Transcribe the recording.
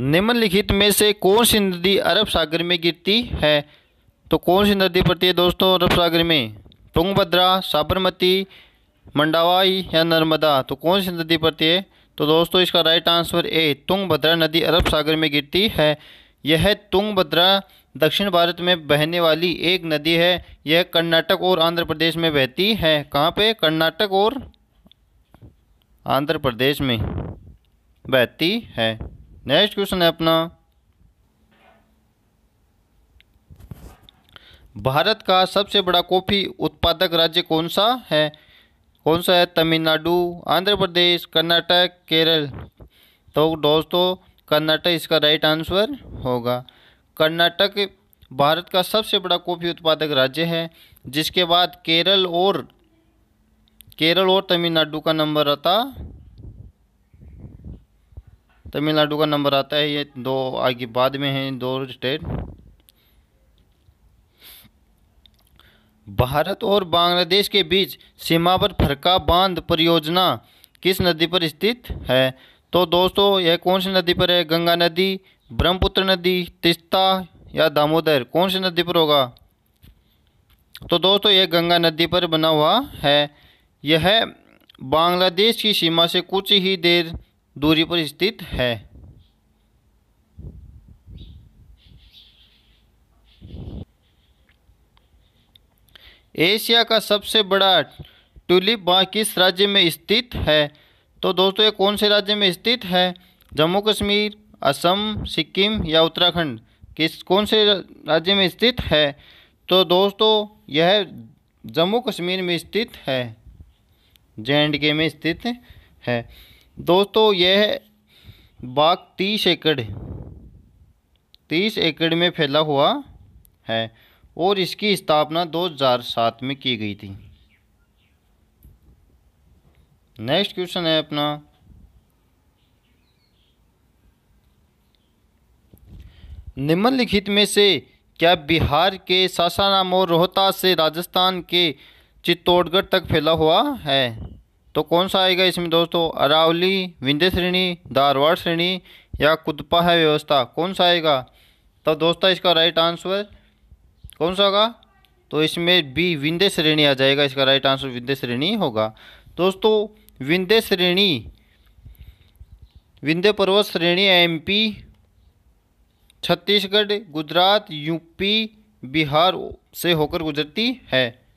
निम्नलिखित में से कौन सी नदी अरब सागर में गिरती है? तो कौन सी नदी पड़ती है दोस्तों अरब सागर में? तुंगभद्रा, साबरमती, मंडावाई या नर्मदा? तो कौन सी नदी पड़ती है? तो दोस्तों इसका राइट आंसर ए तुंगभद्रा नदी अरब सागर में गिरती है। यह तुंगभद्रा दक्षिण भारत में बहने वाली एक नदी है। यह कर्नाटक और आंध्र प्रदेश में बहती है। कहाँ पे? कर्नाटक और आंध्र प्रदेश में बहती है। नेक्स्ट क्वेश्चन है अपना। भारत का सबसे बड़ा कॉफ़ी उत्पादक राज्य कौन सा है? कौन सा है? तमिलनाडु, आंध्र प्रदेश, कर्नाटक, केरल। तो दोस्तों, कर्नाटक इसका राइट आंसर होगा। कर्नाटक भारत का सबसे बड़ा कॉफ़ी उत्पादक राज्य है, जिसके बाद केरल और केरल और तमिलनाडु का नंबर आता तमिलनाडु का नंबर आता है, ये दो आगे बाद में है, दो स्टेट भारत और बांग्लादेश के बीच सीमा पर फरका बाँध परियोजना किस नदी पर स्थित है? तो दोस्तों, यह कौन सी नदी पर है? गंगा नदी, ब्रह्मपुत्र नदी, तिस्ता या दामोदर? कौन सी नदी पर होगा? तो दोस्तों, यह गंगा नदी पर बना हुआ है। यह बांग्लादेश की सीमा से कुछ ही देर दूरी पर स्थित है। एशिया का सबसे बड़ा ट्यूलिप बाग किस राज्य में स्थित है? तो दोस्तों, ये कौन से राज्य में स्थित है? जम्मू कश्मीर, असम, सिक्किम या उत्तराखंड? किस, कौन से राज्य में स्थित है? तो दोस्तों, यह जम्मू कश्मीर में स्थित है। जे एंड के में स्थित है। दोस्तों, यह बाग तीस एकड़ तीस एकड़ में फैला हुआ है और इसकी स्थापना 2007 में की गई थी। नेक्स्ट क्वेश्चन है अपना। निम्नलिखित में से क्या बिहार के सासाराम और रोहतास से राजस्थान के चित्तौड़गढ़ तक फैला हुआ है? तो कौन सा आएगा इसमें दोस्तों? अरावली विंध्य श्रेणी धारवाड़ श्रेणी या कुदपा है व्यवस्था? कौन सा आएगा? तो दोस्तों इसका राइट आंसर कौन सा होगा? तो इसमें बी विंध्य श्रेणी आ जाएगा, इसका राइट आंसर विंध्य श्रेणी होगा। दोस्तों विंध्य श्रेणी विंध्य पर्वत श्रेणी एमपी छत्तीसगढ़, गुजरात यूपी बिहार से होकर गुजरती है।